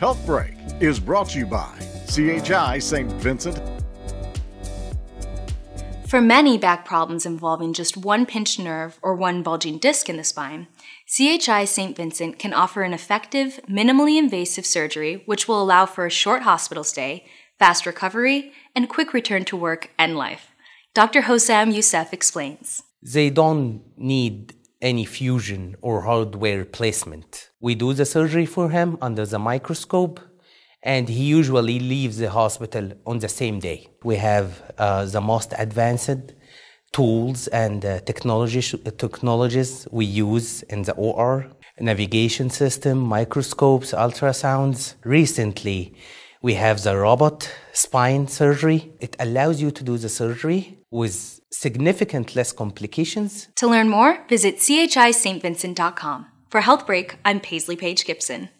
Health Break is brought to you by CHI St. Vincent. For many back problems involving just one pinched nerve or one bulging disc in the spine, CHI St. Vincent can offer an effective, minimally invasive surgery which will allow for a short hospital stay, fast recovery, and quick return to work and life. Dr. Hossam Youssef explains. They don't need any fusion or hardware replacement. We do the surgery for him under the microscope, and he usually leaves the hospital on the same day. We have uh, the most advanced tools and uh, technologies, technologies we use in the OR navigation system, microscopes, ultrasounds. Recently, we have the robot spine surgery. It allows you to do the surgery with significant less complications. To learn more, visit chistvincent.com. For Health Break, I'm Paisley Paige Gibson.